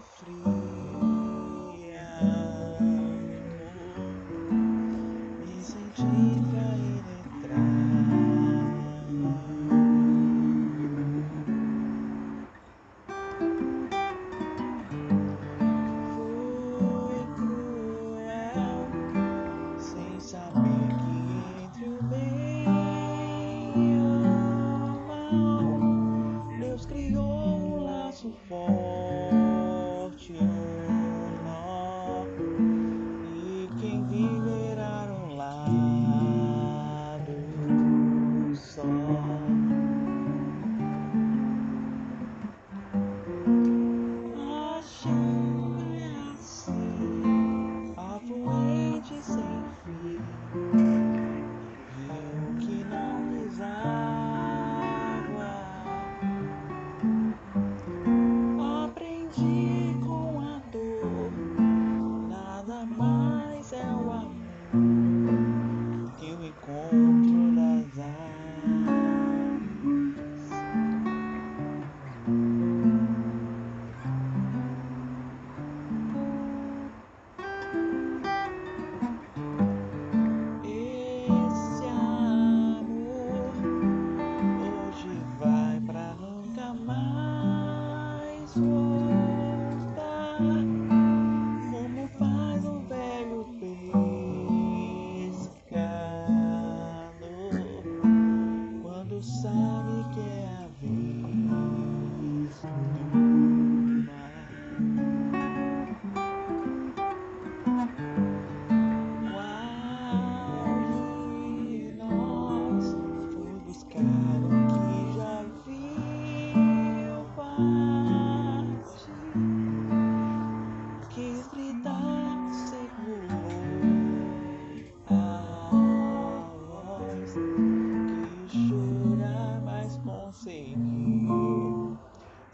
free. she.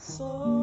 sou.